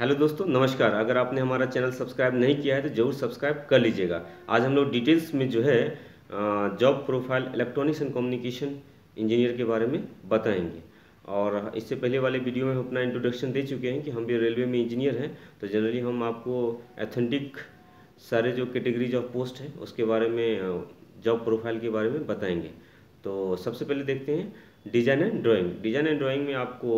Hello दोस्तों, नमस्कार। अगर आपने हमारा चैनल सब्सक्राइब नहीं किया है तो ज़रूर सब्सक्राइब कर लीजिएगा। आज हम लोग डिटेल्स में जो है job profile electronics and communication engineer के बारे में बताएँगे। और इससे पहले वाले वीडियो में हम अपना इंट्रोडक्शन दे चुके हैं कि हम भी रेलवे में इंजीनियर हैं तो जनरली हम आपको एथेंटिक सारे जो कैटेगरीज ऑफ़ पोस्ट है, उसके बारे में जॉब प्रोफ़ाइल के बारे में बताएँगे। तो सबसे पहले देखते हैं design and drawing. Design and drawing में आपको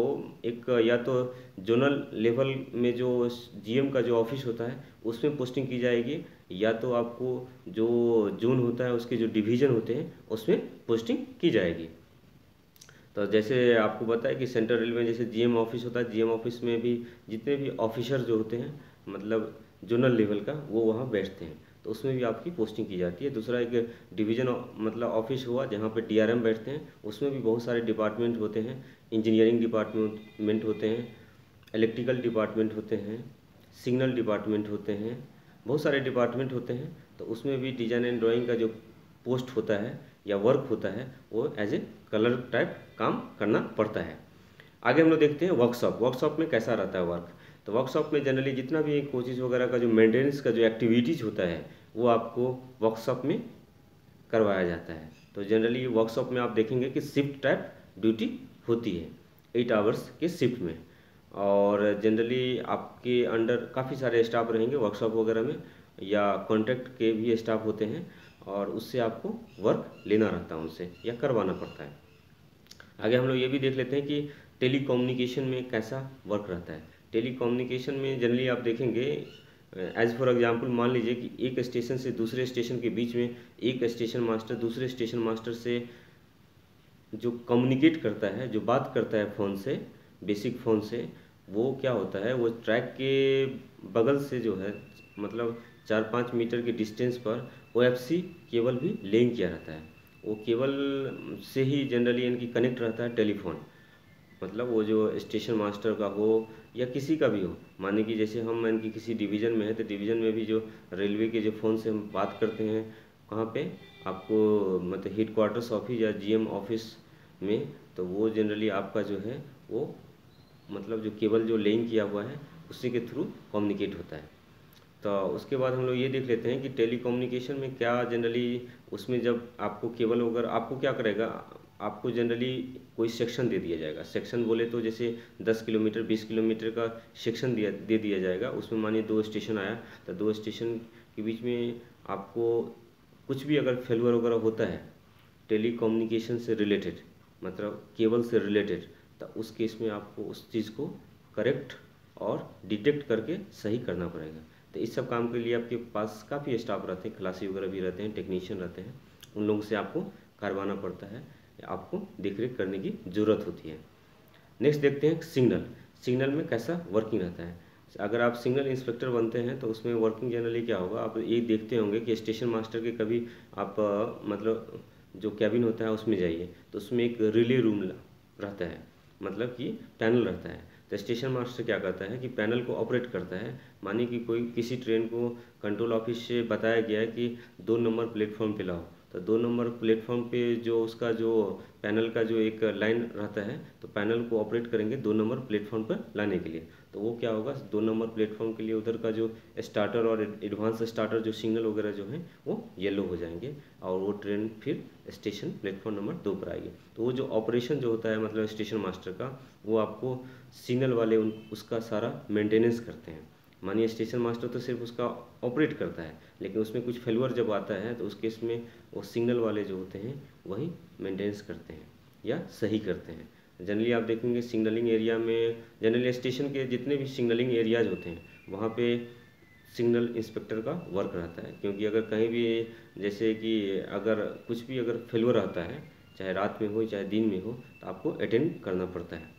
एक, या तो जोनल लेवल में जो जीएम का जो ऑफ़िस होता है, उसमें पोस्टिंग की जाएगी। या तो आपको जो जोन होता है, उसके जो डिवीज़न होते हैं, उसमें पोस्टिंग की जाएगी। तो जैसे आपको बताया कि सेंट्रल रेलवे में जैसे जीएम ऑफ़िस होता है, जीएम ऑफ़िस में भी जितने भी ऑफिसर जो होते हैं मतलब जोनल लेवल का, वो वहाँ बैठते हैं। तो उसमें भी आपकी पोस्टिंग की जाती है। दूसरा एक डिवीज़न मतलब ऑफ़िस हुआ जहाँ पे डीआरएम बैठते हैं। उसमें भी बहुत सारे डिपार्टमेंट होते हैं। इंजीनियरिंग डिपार्टमेंट होते हैं इलेक्ट्रिकल डिपार्टमेंट होते हैं सिग्नल डिपार्टमेंट होते हैं, बहुत सारे डिपार्टमेंट होते हैं। तो उसमें भी डिज़ाइन एंड ड्राइंग का जो पोस्ट होता है या वर्क होता है, वो एज ए कलर टाइप काम करना पड़ता है। आगे हम लोग देखते हैं वर्कशॉप वर्कशॉप में कैसा रहता है वर्क तो वर्कशॉप में जनरली जितना भी कोचिज वगैरह का जो मेंटेनेंस का जो एक्टिविटीज़ होता है वो आपको वर्कशॉप में करवाया जाता है। तो जनरली वर्कशॉप में आप देखेंगे कि शिफ्ट टाइप ड्यूटी होती है एट आवर्स के शिफ्ट में। और जनरली आपके अंडर काफ़ी सारे स्टाफ रहेंगे वर्कशॉप वगैरह में, या कॉन्ट्रैक्ट के भी स्टाफ होते हैं, और उससे आपको वर्क लेना रहता है उनसे, या करवाना पड़ता है। आगे हम लोग ये भी देख लेते हैं कि टेली में कैसा वर्क रहता है। टेली में जनरली आप देखेंगे एज फॉर एग्ज़ाम्पल मान लीजिए कि एक स्टेशन से दूसरे स्टेशन के बीच में एक स्टेशन मास्टर दूसरे स्टेशन मास्टर से जो कम्युनिकेट करता है, जो बात करता है फ़ोन से बेसिक फ़ोन से, वो क्या होता है? वो ट्रैक के बगल से जो है मतलब चार पाँच मीटर के डिस्टेंस पर ओ केबल भी लिंक किया रहता है। वो केबल से ही जनरली इनकी कनेक्ट रहता है टेलीफोन मतलब वो जो स्टेशन मास्टर का हो या किसी का भी हो, माने कि जैसे हम मान की किसी डिवीज़न में है तो डिवीज़न में भी जो रेलवे के जो फ़ोन से हम बात करते हैं, कहाँ पे? आपको मतलब हेड क्वार्टर्स ऑफ़िस या जीएम ऑफ़िस में तो वो जनरली आपका जो है, वो मतलब जो केबल जो लिंक किया हुआ है, उसी के थ्रू कम्युनिकेट होता है। तो उसके बाद हम लोग ये देख लेते हैं कि टेली में क्या जनरली उसमें जब आपको केबल वगैरह आपको क्या करेगा? आपको जनरली कोई सेक्शन दे दिया जाएगा। सेक्शन बोले तो जैसे 10 किलोमीटर 20 किलोमीटर का सेक्शन दिया, दे दिया जाएगा। उसमें मानिए दो स्टेशन आया तो दो स्टेशन के बीच में आपको कुछ भी अगर फेलवर वगैरह होता है टेली से रिलेटेड मतलब केबल से रिलेटेड तो उस केस में आपको उस चीज़ को करेक्ट और डिटेक्ट करके सही करना पड़ेगा। तो इस सब काम के लिए आपके पास काफ़ी स्टाफ रहते हैं क्लासी वगैरह भी रहते हैं टेक्नीशियन रहते हैं, उन लोगों से आपको करवाना पड़ता है। आपको देख रेख करने की ज़रूरत होती है। नेक्स्ट देखते हैं सिग्नल सिग्नल में कैसा वर्किंग रहता है? अगर आप सिग्नल इंस्पेक्टर बनते हैं तो उसमें वर्किंग जनरली क्या होगा? आप ये देखते होंगे कि स्टेशन मास्टर के कभी आप मतलब जो कैबिन होता है, उसमें जाइए। तो उसमें एक रिले रूम रहता है। मतलब कि पैनल रहता है। तो स्टेशन मास्टर क्या करता है कि पैनल को ऑपरेट करता है। मानिए कि कोई, किसी ट्रेन को कंट्रोल ऑफ़िस से बताया गया है कि दो नंबर प्लेटफॉर्म पे लाओ। तो दो नंबर प्लेटफॉर्म पे जो उसका जो पैनल का जो एक लाइन रहता है तो पैनल को ऑपरेट करेंगे दो नंबर प्लेटफॉर्म पर लाने के लिए। तो वो क्या होगा, दो नंबर प्लेटफॉर्म के लिए उधर का जो स्टार्टर और एडवांस स्टार्टर जो सिग्नल वगैरह जो है, वो येलो हो जाएँगे और वो ट्रेन फिर स्टेशन प्लेटफॉर्म नंबर दो पर आएगी। तो वो जो ऑपरेशन जो होता है मतलब स्टेशन मास्टर का, वो आपको सिग्नल वाले उन, उसका सारा मेंटेनेंस करते हैं। मानिए स्टेशन मास्टर तो सिर्फ़ उसका ऑपरेट करता है, लेकिन उसमें कुछ फेलवर जब आता है तो उस केस में वो सिग्नल वाले जो होते हैं, वही मेंटेनेंस करते हैं, या सही करते हैं। जनरली आप देखेंगे सिग्नलिंग एरिया में जनरली स्टेशन के जितने भी सिग्नलिंग एरियाज़ होते हैं, वहाँ पे सिग्नल इंस्पेक्टर का वर्क रहता है। क्योंकि अगर कहीं भी, जैसे कि अगर कुछ भी अगर फेलवर आता है, चाहे रात में हो, चाहे दिन में हो तो आपको अटेंड करना पड़ता है।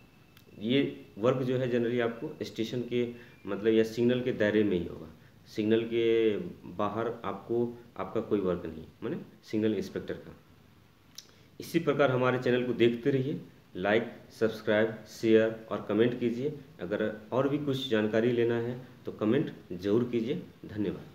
ये वर्क जो है जनरली आपको स्टेशन के मतलब यह सिग्नल के दायरे में ही होगा। सिग्नल के बाहर आपको, आपका कोई वर्क नहीं माने सिग्नल इंस्पेक्टर का। इसी प्रकार हमारे चैनल को देखते रहिए लाइक सब्सक्राइब शेयर और कमेंट कीजिए। अगर और भी कुछ जानकारी लेना है तो कमेंट ज़रूर कीजिए। धन्यवाद।